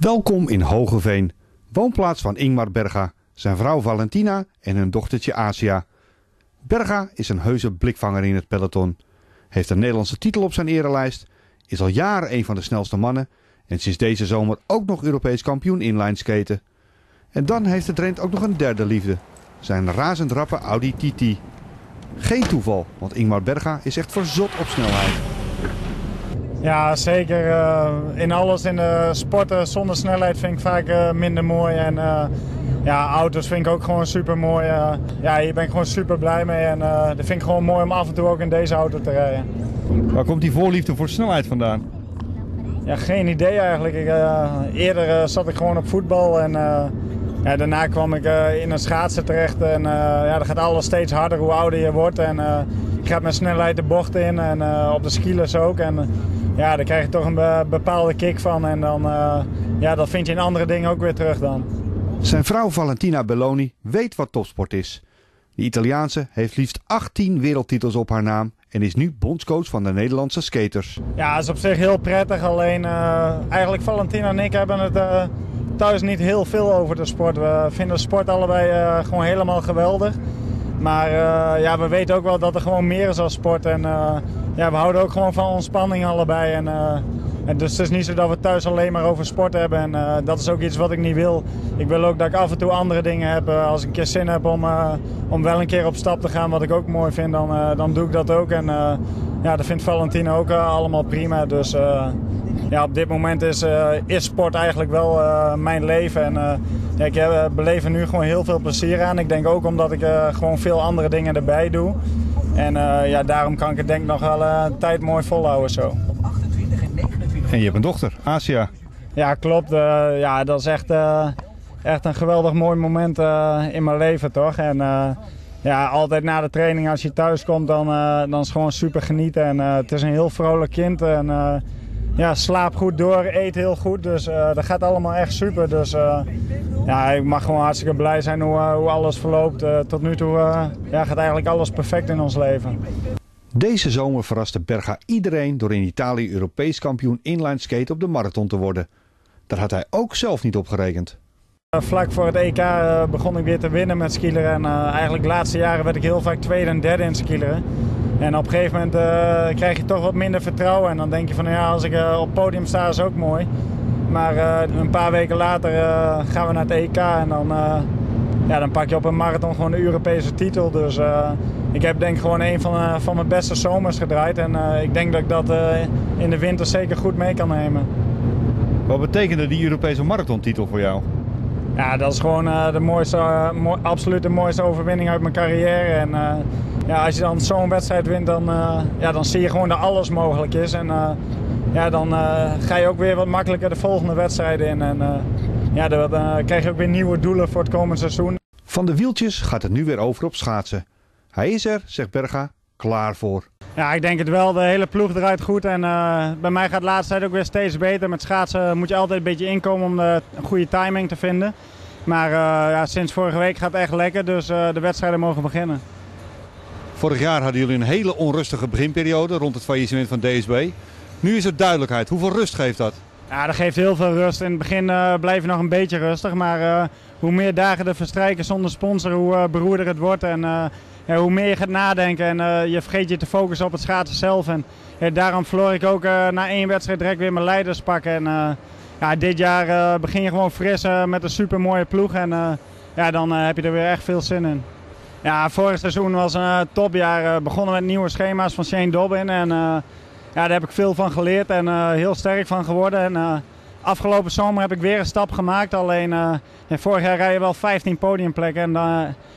Welkom in Hogeveen, woonplaats van Ingmar Berga, zijn vrouw Valentina en hun dochtertje Asia. Berga is een heuse blikvanger in het peloton, heeft een Nederlandse titel op zijn erelijst, is al jaren een van de snelste mannen en sinds deze zomer ook nog Europees kampioen inlineskaten. En dan heeft de Drent ook nog een derde liefde, zijn razend rappe Audi TT. Geen toeval, want Ingmar Berga is echt verzot op snelheid. Ja, zeker. Uh, in alles in de sporten zonder snelheid vind ik vaak uh, minder mooi. En uh, ja, auto's vind ik ook gewoon super mooi. ja, hier ben ik gewoon super blij mee. En dat vind ik gewoon mooi om af en toe ook in deze auto te rijden. Waar komt die voorliefde voor snelheid vandaan? Ja, geen idee eigenlijk. Ik, eerder zat ik gewoon op voetbal en ja, daarna kwam ik in een schaatsen terecht. En ja, dan gaat alles steeds harder hoe ouder je wordt. En gaat met snelheid de bocht in en op de skilers ook. En, ja, daar krijg je toch een bepaalde kick van. En dan, uh, ja, dat vind je in andere dingen ook weer terug dan. Zijn vrouw Valentina Belloni weet wat topsport is. De Italiaanse heeft liefst 18 wereldtitels op haar naam en is nu bondscoach van de Nederlandse skaters. Ja, dat is op zich heel prettig. Alleen eigenlijk Valentina en ik hebben het thuis niet heel veel over de sport. We vinden de sport allebei gewoon helemaal geweldig. Maar ja, we weten ook wel dat er gewoon meer is als sport. En ja, we houden ook gewoon van ontspanning allebei. En, uh, en dus het is niet zo dat we thuis alleen maar over sport hebben. En dat is ook iets wat ik niet wil. Ik wil ook dat ik af en toe andere dingen heb. Als ik een keer zin heb om, om wel een keer op stap te gaan, wat ik ook mooi vind, dan, dan doe ik dat ook. En ja, dat vindt Valentine ook allemaal prima. Dus ja, op dit moment is, is sport eigenlijk wel mijn leven. En ja, ik beleef er nu gewoon heel veel plezier aan. Ik denk ook omdat ik gewoon veel andere dingen erbij doe. En ja, daarom kan ik het denk ik nog wel een tijd mooi volhouden zo. Op 28 en 29. En je hebt een dochter, Asia. Ja, klopt. Ja, dat is echt, echt een geweldig mooi moment in mijn leven, toch? En ja, altijd na de training als je thuis komt, dan, dan is het gewoon super genieten. En het is een heel vrolijk kind. En ja, slaap goed door, eet heel goed. Dus dat gaat allemaal echt super. Dus ja, ik mag gewoon hartstikke blij zijn hoe, eh, hoe alles verloopt. Tot nu toe ja, gaat eigenlijk alles perfect in ons leven. Deze zomer verraste Berga iedereen door in Italië Europees kampioen inline skate op de marathon te worden. Daar had hij ook zelf niet op gerekend. Vlak voor het EK begon ik weer te winnen met skileren. En eigenlijk de laatste jaren werd ik heel vaak tweede en derde in skileren. En op een gegeven moment krijg je toch wat minder vertrouwen. En dan denk je van ja, als ik op het podium sta is ook mooi. Maar uh, een paar weken later gaan we naar het EK en dan, ja, dan pak je op een marathon gewoon de Europese titel. Dus ik heb denk gewoon een van, van mijn beste zomers gedraaid. En ik denk dat ik dat in de winter zeker goed mee kan nemen. Wat betekende die Europese marathontitel voor jou? Ja, dat is gewoon de mooiste, mo absoluut de mooiste overwinning uit mijn carrière. En ja, als je dan zo'n wedstrijd wint, dan, ja, dan zie je gewoon dat alles mogelijk is. En ja, dan ga je ook weer wat makkelijker de volgende wedstrijden in. En ja, dan krijg je ook weer nieuwe doelen voor het komende seizoen. Van de wieltjes gaat het nu weer over op schaatsen. Hij is er, zegt Berga, klaar voor. Ja, ik denk het wel. De hele ploeg draait goed. En bij mij gaat de laatste tijd ook weer steeds beter. Met schaatsen moet je altijd een beetje inkomen om de goede timing te vinden. Maar ja, sinds vorige week gaat het echt lekker. Dus de wedstrijden mogen beginnen. Vorig jaar hadden jullie een hele onrustige beginperiode rond het faillissement van DSB. Nu is er duidelijkheid. Hoeveel rust geeft dat? Ja, dat geeft heel veel rust. In het begin uh, blijf je nog een beetje rustig. Maar uh, hoe meer dagen er verstrijken zonder sponsor, hoe uh, beroerder het wordt. En ja, hoe meer je gaat nadenken en je vergeet je te focussen op het schaatsen zelf. En daarom verloor ik ook na één wedstrijd direct weer mijn leiderspak. En ja, dit jaar begin je gewoon fris met een super mooie ploeg. En ja, dan heb je er weer echt veel zin in. Ja, vorig seizoen was een topjaar. begonnen met nieuwe schema's van Shane Dobbin. En ja, daar heb ik veel van geleerd en uh, heel sterk van geworden. En, uh, afgelopen zomer heb ik weer een stap gemaakt. Alleen uh, vorig jaar rij je wel 15 podiumplekken. En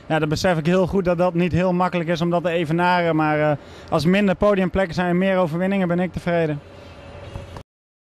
ja, dan besef ik heel goed dat dat niet heel makkelijk is om dat te evenaren. Maar als minder podiumplekken zijn en meer overwinningen ben ik tevreden.